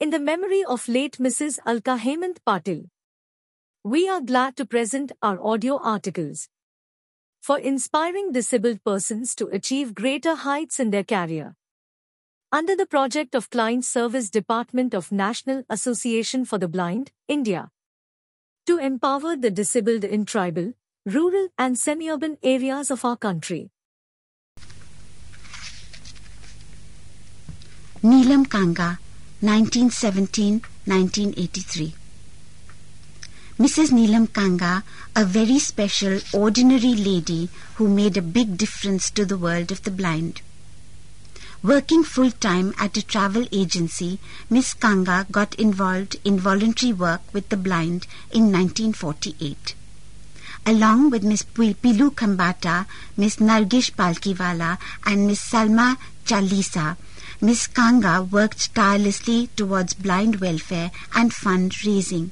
In the memory of late Mrs. Alka Hemant Patil, we are glad to present our audio articles for inspiring disabled persons to achieve greater heights in their career. Under the project of Client Service Department of National Association for the Blind, India, to empower the disabled in tribal, rural, and semi urban areas of our country. Neelam Kanga, 1917-1983. Mrs. Neelam Kanga, a very special, ordinary lady who made a big difference to the world of the blind. Working full time at a travel agency, Miss Kanga got involved in voluntary work with the blind in 1948. Along with Miss Pilu Khambata, Miss Nargish Palkiwala, and Miss Salma Chalisa, Miss Kanga worked tirelessly towards blind welfare and fundraising.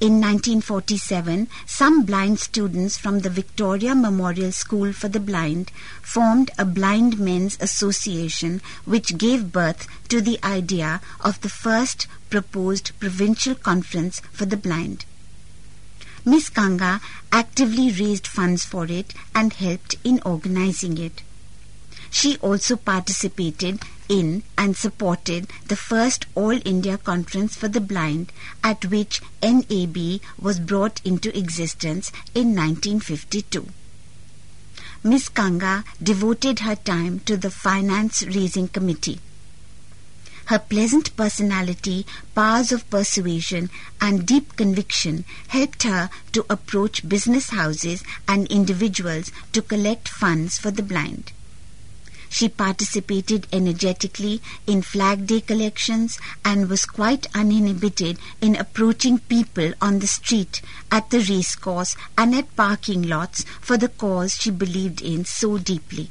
In 1947, some blind students from the Victoria Memorial School for the Blind formed a Blind Men's Association which gave birth to the idea of the first proposed provincial conference for the blind. Miss Kanga actively raised funds for it and helped in organizing it. She also participated in and supported the first All India Conference for the Blind, at which NAB was brought into existence in 1952. Miss Kanga devoted her time to the Finance Raising Committee. Her pleasant personality, powers of persuasion, and deep conviction helped her to approach business houses and individuals to collect funds for the blind. She participated energetically in Flag Day collections and was quite uninhibited in approaching people on the street, at the racecourse, and at parking lots for the cause she believed in so deeply.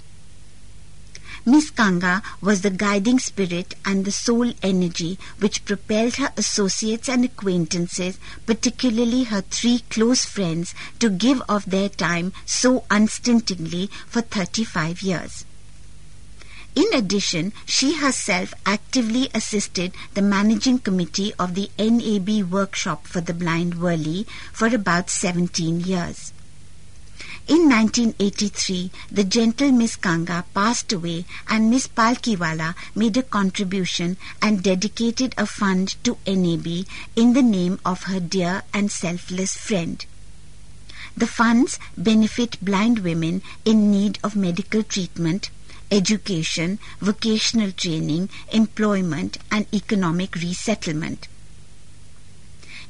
Miss Kanga was the guiding spirit and the sole energy which propelled her associates and acquaintances, particularly her three close friends, to give of their time so unstintingly for 35 years. In addition, she herself actively assisted the managing committee of the NAB workshop for the blind Worli for about 17 years. In 1983, the gentle Miss Kanga passed away and Miss Palkiwala made a contribution and dedicated a fund to NAB in the name of her dear and selfless friend. The funds benefit blind women in need of medical treatment, education, vocational training, employment, and economic resettlement.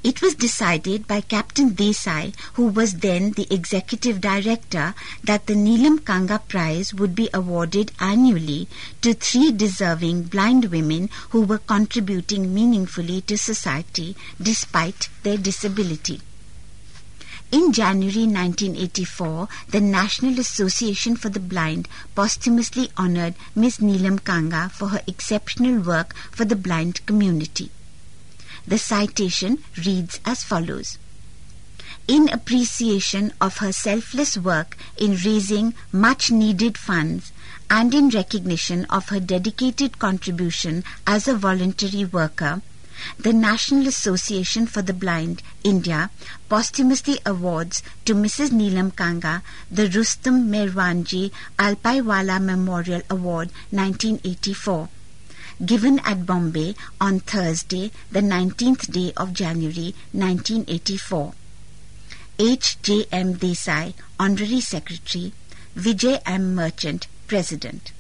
It was decided by Captain Desai, who was then the executive director, that the Neelam Kanga Prize would be awarded annually to three deserving blind women who were contributing meaningfully to society despite their disability. In January 1984, the National Association for the Blind posthumously honored Miss Neelam Kanga for her exceptional work for the blind community. The citation reads as follows. In appreciation of her selfless work in raising much needed funds and in recognition of her dedicated contribution as a voluntary worker, the National Association for the Blind, India, posthumously awards to Mrs. Neelam Kanga the Rustam Merwanji Alpaiwala Memorial Award 1984, given at Bombay on Thursday, the 19th day of January 1984. H. J. M. Desai, Honorary Secretary, Vijay M. Merchant, President.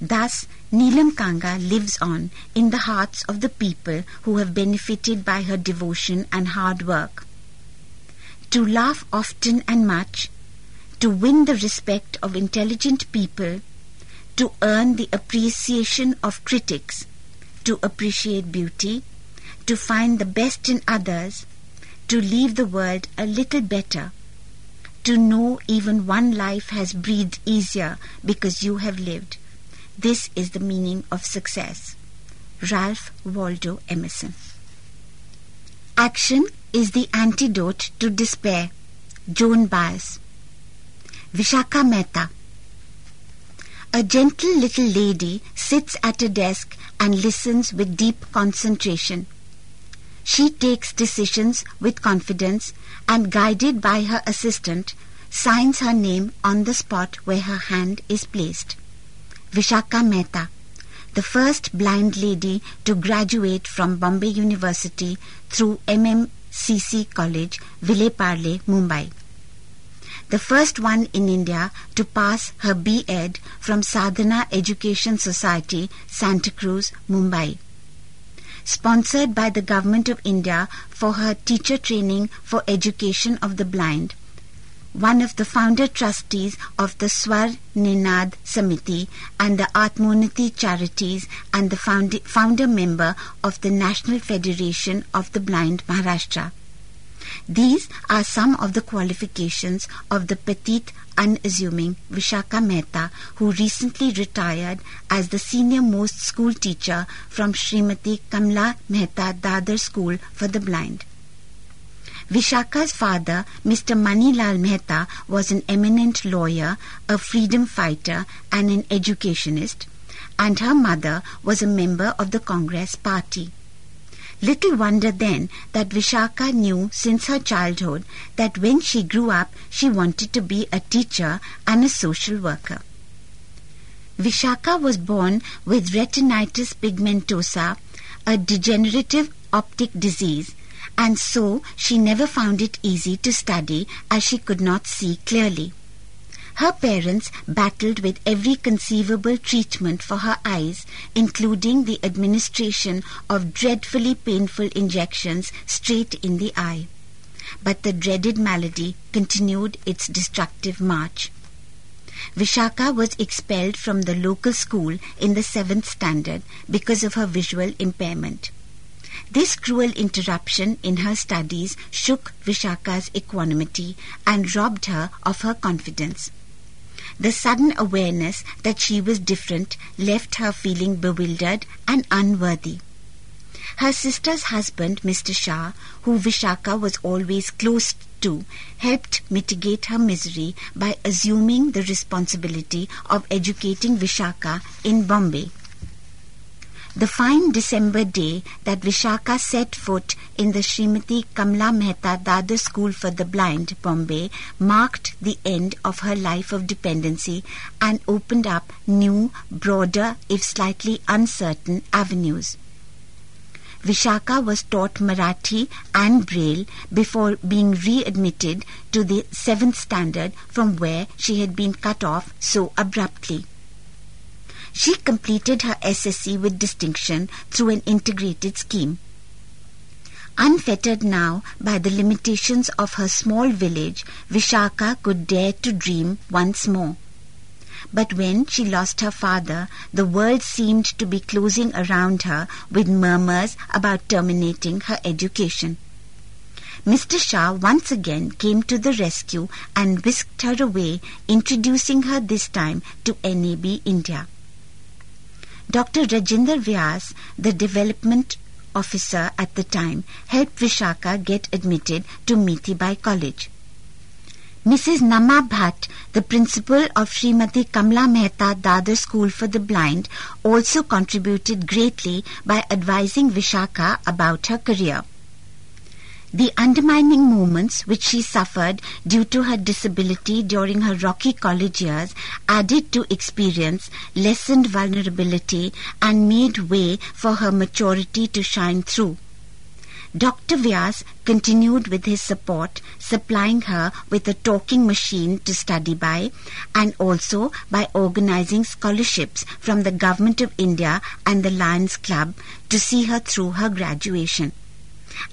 Thus, Neelam Kanga lives on in the hearts of the people who have benefited by her devotion and hard work. To laugh often and much, to win the respect of intelligent people, to earn the appreciation of critics, to appreciate beauty, to find the best in others, to leave the world a little better, to know even one life has breathed easier because you have lived this is the meaning of success. Ralph Waldo Emerson. Action is the antidote to despair. Joan Baez. Vishakha Mehta. A gentle little lady sits at a desk and listens with deep concentration. She takes decisions with confidence and, guided by her assistant, signs her name on the spot where her hand is placed. Vishakha Mehta, the first blind lady to graduate from Bombay University through MMCC College, Vile Parle, Mumbai. The first one in India to pass her B.Ed from Sadhana Education Society, Santa Cruz, Mumbai. Sponsored by the Government of India for her teacher training for education of the blind one of the founder trustees of the Swar Ninad Samiti and the Atmonati Charities and the found- founder member of the National Federation of the Blind Maharashtra. These are some of the qualifications of the petite, unassuming Vishakha Mehta, who recently retired as the senior most school teacher from Srimati Kamla Mehta Dadar School for the Blind. Vishakha's father, Mr. Manilal Mehta, was an eminent lawyer, a freedom fighter, and an educationist, and her mother was a member of the Congress party. Little wonder then that Vishakha knew since her childhood that when she grew up she wanted to be a teacher and a social worker. Vishakha was born with retinitis pigmentosa, a degenerative optic disease, and so she never found it easy to study as she could not see clearly. Her parents battled with every conceivable treatment for her eyes, including the administration of dreadfully painful injections straight in the eye. But the dreaded malady continued its destructive march. Vishakha was expelled from the local school in the seventh standard because of her visual impairment. This cruel interruption in her studies shook Vishakha's equanimity and robbed her of her confidence. The sudden awareness that she was different left her feeling bewildered and unworthy. Her sister's husband, Mr. Shah, who Vishakha was always close to, helped mitigate her misery by assuming the responsibility of educating Vishakha in Bombay. The fine December day that Vishakha set foot in the Srimati Kamla Mehta Dadar School for the Blind, Bombay, marked the end of her life of dependency and opened up new, broader, if slightly uncertain avenues. Vishakha was taught Marathi and Braille before being readmitted to the seventh standard from where she had been cut off so abruptly. She completed her SSC with distinction through an integrated scheme. Unfettered now by the limitations of her small village, Vishakha could dare to dream once more. But when she lost her father, the world seemed to be closing around her with murmurs about terminating her education. Mr. Shah once again came to the rescue and whisked her away, introducing her this time to NAB India. Dr. Rajinder Vyas, the development officer at the time, helped Vishakha get admitted to Mithibai College. Mrs. Nama Bhatt, the principal of Srimati Kamla Mehta Dadar School for the Blind, also contributed greatly by advising Vishakha about her career. The undermining moments which she suffered due to her disability during her rocky college years added to experience, lessened vulnerability, and made way for her maturity to shine through. Dr. Vyas continued with his support, supplying her with a talking machine to study by and also by organizing scholarships from the Government of India and the Lions Club to see her through her graduation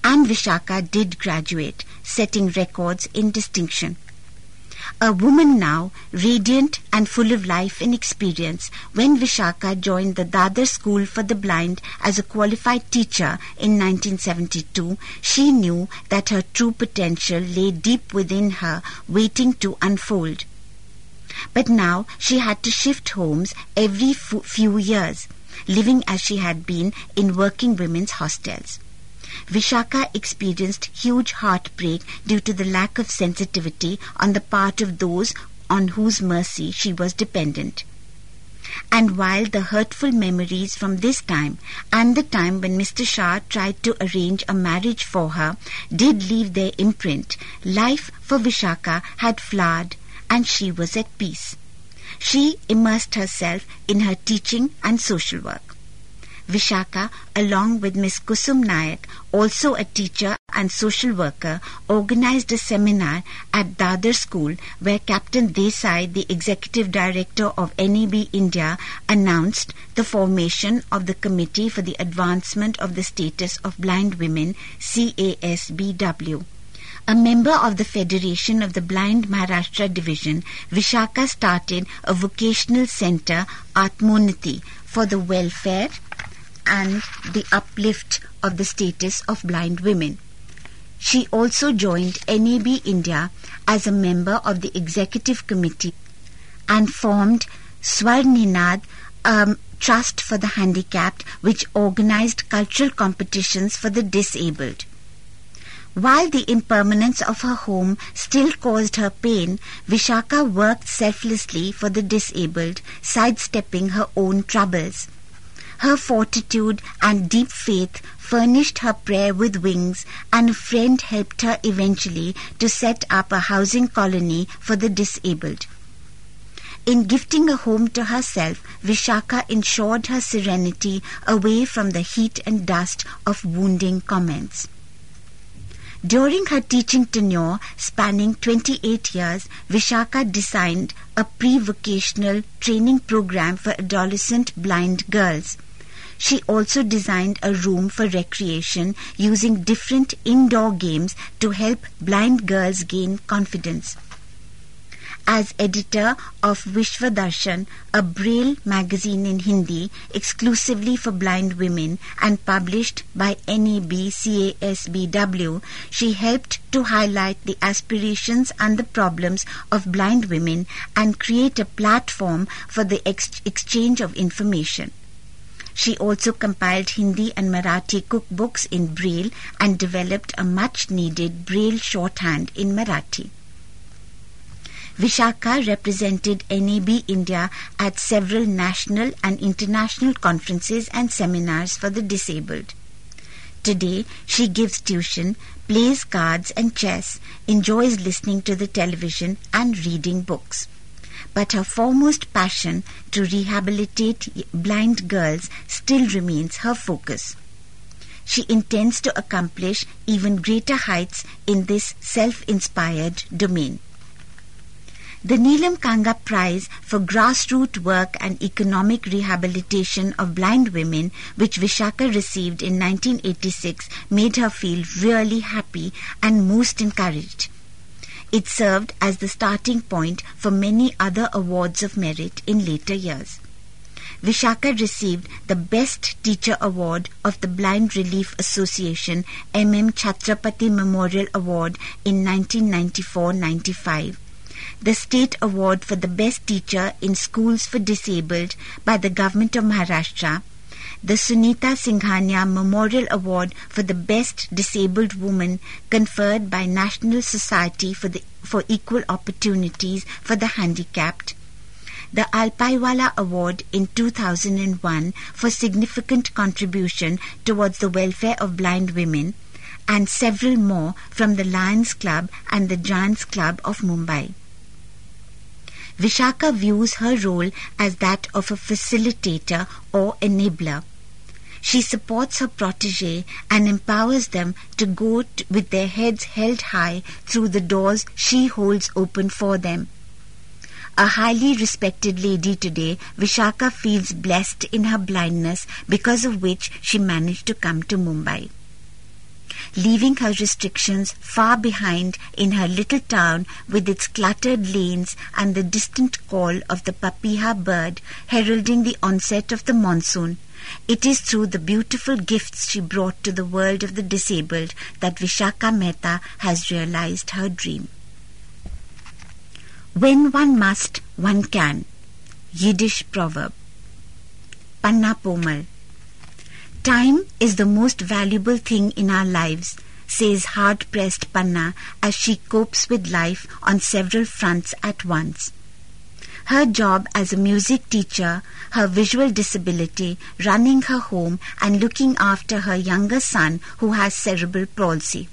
and Vishakha did graduate, setting records in distinction. A woman now, radiant and full of life and experience, when Vishakha joined the Dadar School for the Blind as a qualified teacher in 1972, she knew that her true potential lay deep within her, waiting to unfold. But now she had to shift homes every few years, living as she had been in working women's hostels. Vishakha experienced huge heartbreak due to the lack of sensitivity on the part of those on whose mercy she was dependent. And while the hurtful memories from this time and the time when Mr. Shah tried to arrange a marriage for her did leave their imprint, life for Vishakha had flowered and she was at peace. She immersed herself in her teaching and social work. Vishakha, along with Miss Kusum Nayak, also a teacher and social worker, organized a seminar at Dadar School where Captain Desai, the executive director of NAB India, announced the formation of the Committee for the Advancement of the Status of Blind Women, CASBW. A member of the Federation of the Blind Maharashtra Division, Vishakha started a vocational center, Atmonati, for the welfare and the uplift of the status of blind women. She also joined NAB India as a member of the executive committee and formed Swarninad, a trust for the handicapped which organized cultural competitions for the disabled. While the impermanence of her home still caused her pain, Vishakha worked selflessly for the disabled, sidestepping her own troubles. Her fortitude and deep faith furnished her prayer with wings, and a friend helped her eventually to set up a housing colony for the disabled. In gifting a home to herself, Vishakha ensured her serenity away from the heat and dust of wounding comments. During her teaching tenure, spanning 28 years, Vishakha designed a pre-vocational training program for adolescent blind girls. She also designed a room for recreation using different indoor games to help blind girls gain confidence. As editor of Vishwadarshan, a braille magazine in Hindi exclusively for blind women and published by NAB CASBW, she helped to highlight the aspirations and the problems of blind women and create a platform for the ex- exchange of information. She also compiled Hindi and Marathi cookbooks in Braille and developed a much needed Braille shorthand in Marathi. Vishakha represented NAB India at several national and international conferences and seminars for the disabled. Today, she gives tuition, plays cards and chess, enjoys listening to the television and reading books but her foremost passion to rehabilitate blind girls still remains her focus. She intends to accomplish even greater heights in this self inspired domain. The Neelam Kanga Prize for Grassroots Work and Economic Rehabilitation of Blind Women, which Vishakha received in 1986, made her feel really happy and most encouraged. It served as the starting point for many other awards of merit in later years. Vishakha received the Best Teacher Award of the Blind Relief Association MM Chhatrapati Memorial Award in 1994-95 the State Award for the Best Teacher in Schools for Disabled by the Government of Maharashtra, the Sunita Singhania Memorial Award for the Best Disabled Woman conferred by National Society for, the, for Equal Opportunities for the Handicapped, the Alpaiwala Award in 2001 for significant contribution towards the welfare of blind women, and several more from the Lions Club and the Giants Club of Mumbai. Vishakha views her role as that of a facilitator or enabler. She supports her protege and empowers them to go t- with their heads held high through the doors she holds open for them. A highly respected lady today, Vishakha feels blessed in her blindness because of which she managed to come to Mumbai leaving her restrictions far behind in her little town with its cluttered lanes and the distant call of the papiha bird heralding the onset of the monsoon. It is through the beautiful gifts she brought to the world of the disabled that Vishakha Mehta has realized her dream. When one must, one can. Yiddish proverb. Panna Pomal. Time is the most valuable thing in our lives, says hard pressed Panna as she copes with life on several fronts at once. Her job as a music teacher, her visual disability, running her home, and looking after her younger son who has cerebral palsy.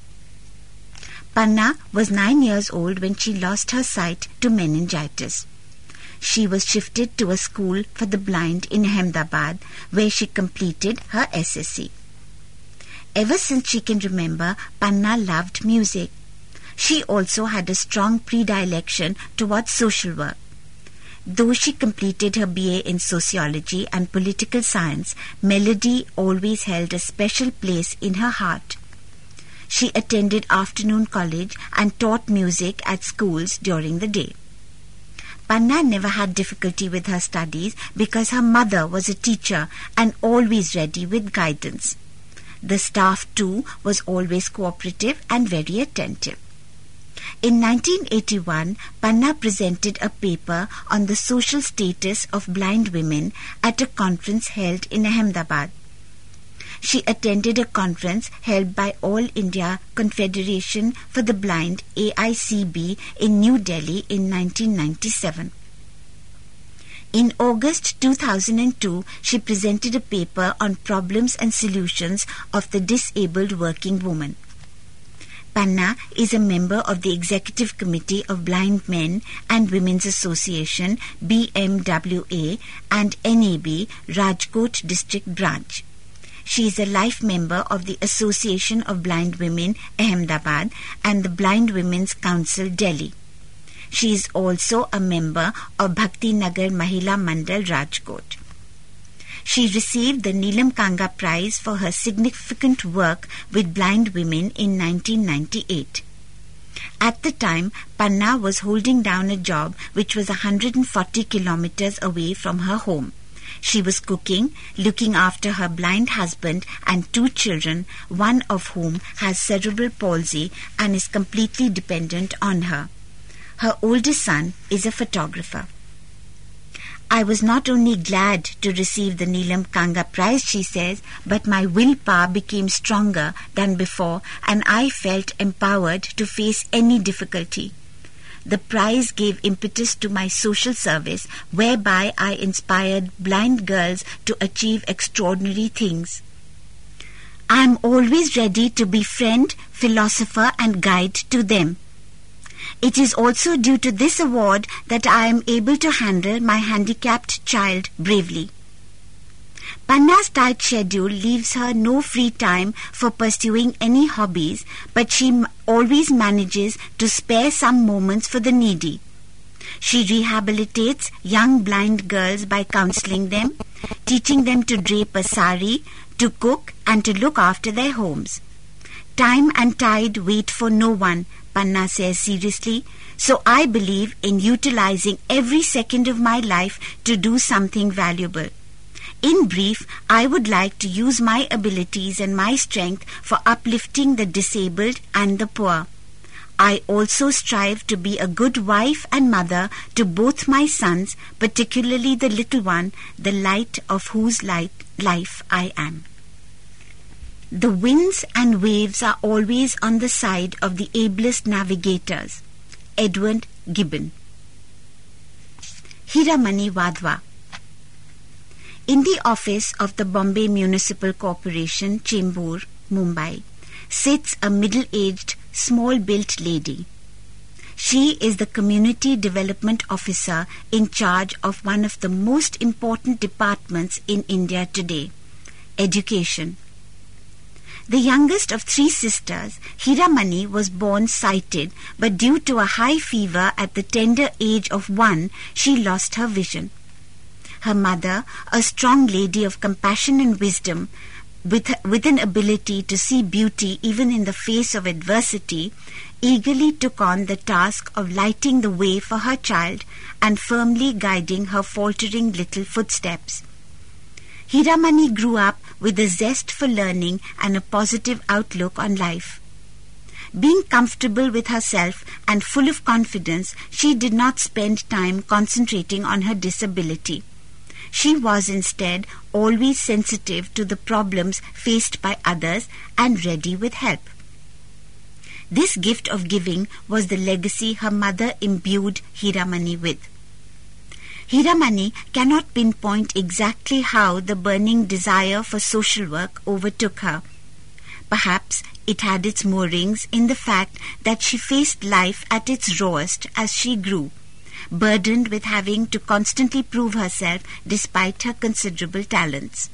Panna was nine years old when she lost her sight to meningitis. She was shifted to a school for the blind in Ahmedabad where she completed her SSC. Ever since she can remember, Panna loved music. She also had a strong predilection towards social work. Though she completed her BA in sociology and political science, melody always held a special place in her heart. She attended afternoon college and taught music at schools during the day. Panna never had difficulty with her studies because her mother was a teacher and always ready with guidance. The staff too was always cooperative and very attentive. In 1981, Panna presented a paper on the social status of blind women at a conference held in Ahmedabad. She attended a conference held by All India Confederation for the Blind AICB in New Delhi in 1997. In August 2002, she presented a paper on problems and solutions of the disabled working woman. Panna is a member of the Executive Committee of Blind Men and Women's Association BMWA and NAB Rajkot District Branch. She is a life member of the Association of Blind Women Ahmedabad and the Blind Women's Council Delhi. She is also a member of Bhakti Nagar Mahila Mandal Rajkot. She received the Neelam Kanga Prize for her significant work with blind women in 1998. At the time, Panna was holding down a job which was 140 kilometers away from her home. She was cooking, looking after her blind husband and two children, one of whom has cerebral palsy and is completely dependent on her. Her oldest son is a photographer. I was not only glad to receive the Neelam Kanga Prize, she says, but my willpower became stronger than before and I felt empowered to face any difficulty. The prize gave impetus to my social service, whereby I inspired blind girls to achieve extraordinary things. I am always ready to be friend, philosopher, and guide to them. It is also due to this award that I am able to handle my handicapped child bravely. Panna's tight schedule leaves her no free time for pursuing any hobbies, but she m- always manages to spare some moments for the needy. She rehabilitates young blind girls by counseling them, teaching them to drape a sari, to cook, and to look after their homes. Time and tide wait for no one, Panna says seriously. So I believe in utilizing every second of my life to do something valuable. In brief, I would like to use my abilities and my strength for uplifting the disabled and the poor. I also strive to be a good wife and mother to both my sons, particularly the little one, the light of whose light, life I am. The winds and waves are always on the side of the ablest navigators. Edward Gibbon. Hiramani Wadhwa. In the office of the Bombay Municipal Corporation, Chembur, Mumbai, sits a middle aged, small built lady. She is the Community Development Officer in charge of one of the most important departments in India today education. The youngest of three sisters, Hiramani, was born sighted, but due to a high fever at the tender age of one, she lost her vision. Her mother, a strong lady of compassion and wisdom, with, with an ability to see beauty even in the face of adversity, eagerly took on the task of lighting the way for her child and firmly guiding her faltering little footsteps. Hiramani grew up with a zest for learning and a positive outlook on life. Being comfortable with herself and full of confidence, she did not spend time concentrating on her disability. She was instead always sensitive to the problems faced by others and ready with help. This gift of giving was the legacy her mother imbued Hiramani with. Hiramani cannot pinpoint exactly how the burning desire for social work overtook her. Perhaps it had its moorings in the fact that she faced life at its rawest as she grew, burdened with having to constantly prove herself despite her considerable talents.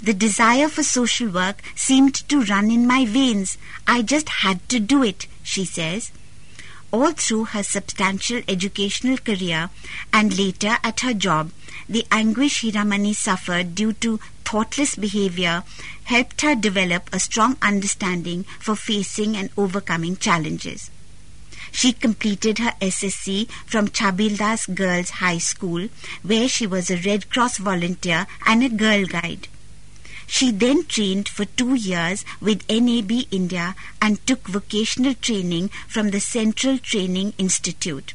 The desire for social work seemed to run in my veins. I just had to do it, she says. All through her substantial educational career and later at her job, the anguish Hiramani suffered due to thoughtless behavior helped her develop a strong understanding for facing and overcoming challenges. She completed her SSC from Chabildas Girls High School, where she was a Red Cross volunteer and a Girl Guide. She then trained for two years with NAB India and took vocational training from the Central Training Institute.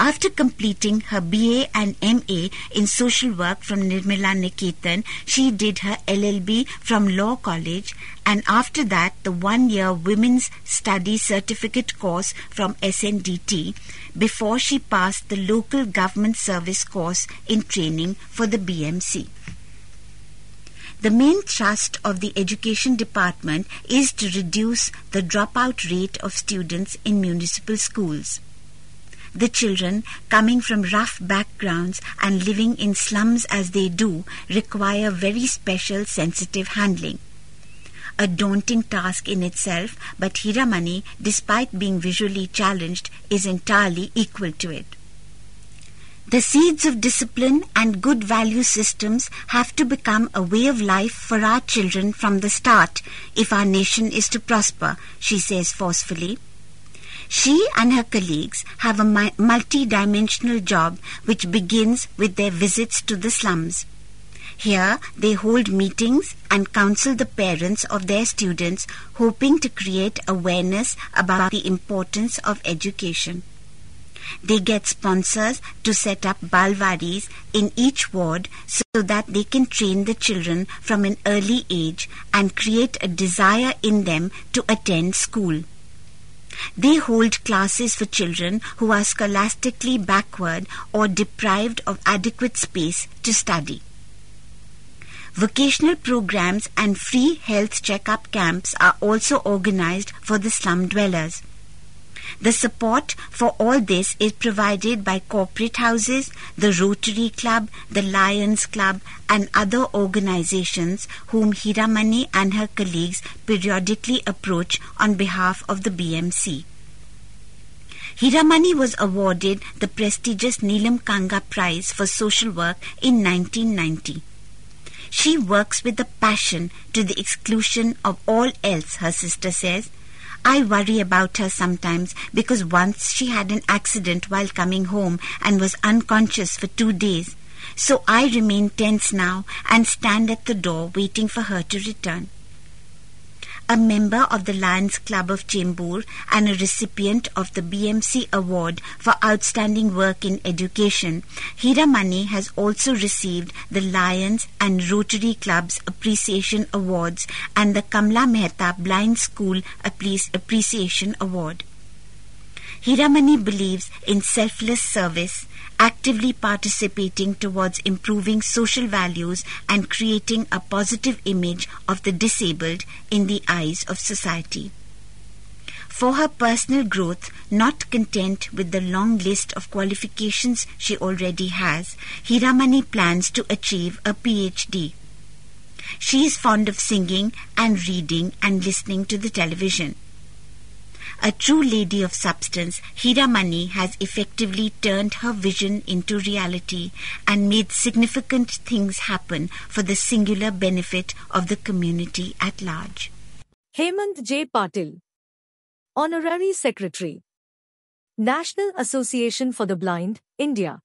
After completing her BA and MA in social work from Nirmala Niketan, she did her LLB from Law College and after that the one-year Women's Study Certificate course from SNDT before she passed the local government service course in training for the BMC. The main thrust of the education department is to reduce the dropout rate of students in municipal schools. The children, coming from rough backgrounds and living in slums as they do, require very special sensitive handling. A daunting task in itself, but Hiramani, despite being visually challenged, is entirely equal to it. The seeds of discipline and good value systems have to become a way of life for our children from the start if our nation is to prosper, she says forcefully. She and her colleagues have a multi-dimensional job which begins with their visits to the slums. Here, they hold meetings and counsel the parents of their students, hoping to create awareness about the importance of education. They get sponsors to set up balwadis in each ward so that they can train the children from an early age and create a desire in them to attend school. They hold classes for children who are scholastically backward or deprived of adequate space to study. Vocational programs and free health checkup camps are also organized for the slum dwellers. The support for all this is provided by corporate houses, the Rotary Club, the Lions Club, and other organizations whom Hiramani and her colleagues periodically approach on behalf of the BMC. Hiramani was awarded the prestigious Neelam Kanga Prize for Social Work in 1990. She works with a passion to the exclusion of all else, her sister says, I worry about her sometimes because once she had an accident while coming home and was unconscious for two days. So I remain tense now and stand at the door waiting for her to return a member of the Lions Club of Chembur and a recipient of the BMC Award for Outstanding Work in Education, Hiramani has also received the Lions and Rotary Club's Appreciation Awards and the Kamla Mehta Blind School Appreciation Award. Hiramani believes in selfless service actively participating towards improving social values and creating a positive image of the disabled in the eyes of society. For her personal growth, not content with the long list of qualifications she already has, Hiramani plans to achieve a PhD. She is fond of singing and reading and listening to the television a true lady of substance, Hiramani has effectively turned her vision into reality and made significant things happen for the singular benefit of the community at large. Hemant J. Patil, Honorary Secretary, National Association for the Blind, India.